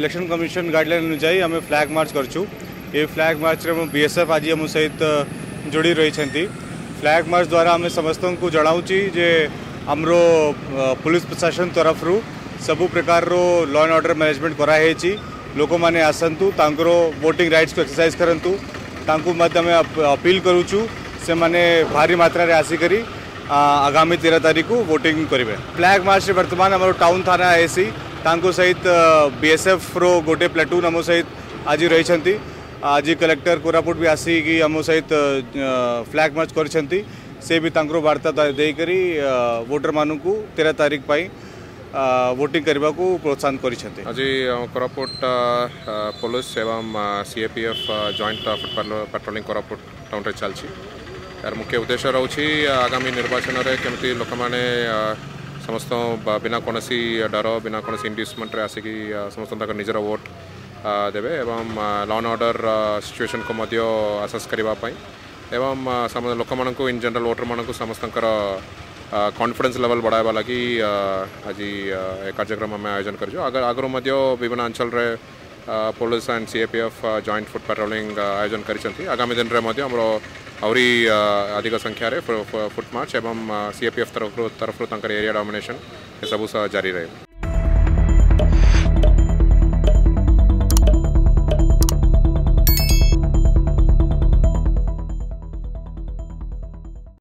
election commission guideline અનુଯାયી અમે flag March કરશું એ flag માર્ચમાં બીએસએફ આજે અમુ સહિત જોડી રહી ફ્લેગ માર્ચ દ્વારા અમે સમસ્તંકુ જણાવુ જે આમરો પોલીસ પ્રશાસન તરફરૂ સબુ પ્રકારરો લો એન્ડ ઓર્ડર મેનેજમેન્ટ કરાહેઇ ଲୋକମାନେ ଆସନ୍ତୁ ତାଙ୍କର ଭୋଟିଂ ରାଇଟ୍ସକୁ ଏକ୍ସରସାଇଜ୍ କରନ୍ତୁ ତାଙ୍କୁ ମଧ୍ୟ ଆମେ ଅପିଲ୍ କରୁଛୁ ସେମାନେ ଭାରି ମାତ୍ରାରେ ଆସିକରି ଆଗାମୀ ତେର ତାରିଖକୁ ଭୋଟିଂ କରିବେ ଫ୍ଲାଗ୍ ମାର୍ଚ୍ଚରେ ବର୍ତ୍ତମାନ ଆମର ଟାଉନ୍ ଥାନା ଏସି ତାଙ୍କ ସହିତ ବିଏସ୍ଏଫ୍ର ଗୋଟେ ପ୍ଲାଟୁନ୍ ଆମ ସହିତ ଆଜି ରହିଛନ୍ତି ଆଜି କଲେକ୍ଟର କୋରାପୁଟ ବି ଆସିକି ଆମ ସହିତ ଫ୍ଲାଗ୍ ମାର୍ଚ୍ଚ କରିଛନ୍ତି ସେ ବି ତାଙ୍କର ବାର୍ତ୍ତା ଦେଇକରି ଭୋଟରମାନଙ୍କୁ ତେର ତାରିଖ ପାଇଁ ଭୋଟିଂ କରିବାକୁ ପ୍ରୋତ୍ସାହନ କରିଛନ୍ତି ଆଜି କୋରାପୁଟ ପୋଲିସ ଏବଂ ସିଏପିଏଫ୍ ଜଏଣ୍ଟ ପାଟ୍ରୋଲିଂ କୋରାପୁଟ ଟାଉନ୍ରେ ଚାଲିଛି ଏହାର ମୁଖ୍ୟ ଉଦ୍ଦେଶ୍ୟ ରହୁଛି ଆଗାମୀ ନିର୍ବାଚନରେ କେମିତି ଲୋକମାନେ ସମସ୍ତ ବିନା କୌଣସି ଡର ବିନା କୌଣସି ଇଣ୍ଡ୍ୟୁସମେଣ୍ଟରେ ଆସିକି ସମସ୍ତ ତାଙ୍କ ନିଜର ଭୋଟ୍ ଦେବେ ଏବଂ ଲ ଆଣ୍ଡ ଅର୍ଡ଼ର ସିଚୁଏସନ୍କୁ ମଧ୍ୟ ଆସେସ୍ କରିବା ପାଇଁ ଏବଂ ଲୋକମାନଙ୍କୁ ଇନ୍ ଜେନେରାଲ୍ ଭୋଟରମାନଙ୍କୁ ସମସ୍ତଙ୍କର କନଫିଡେନ୍ସ ଲେଭେଲ୍ ବଢ଼ାଇବା ଲାଗି ଆଜି ଏ କାର୍ଯ୍ୟକ୍ରମ ଆମେ ଆୟୋଜନ କରିଛୁ ଆଗରୁ ମଧ୍ୟ ବିଭିନ୍ନ ଅଞ୍ଚଳରେ police and CAPF joint foot patrolling આયોજન କରିଛନ୍ତି ଆଗାମୀ ଦିନରେ ମଧ୍ୟ ଆମର ଆହୁରି ଅଧିକ ସଂଖ୍ୟାରେ ଫୁଟ୍ ମାର୍ଚ୍ଚ ଏବଂ ସିଏପିଏଫ୍ ତରଫରୁ ତରଫରୁ ତାଙ୍କର ଏରିଆ ଡମିନେସନ୍ ଏସବୁ ଜାରି ରହିବ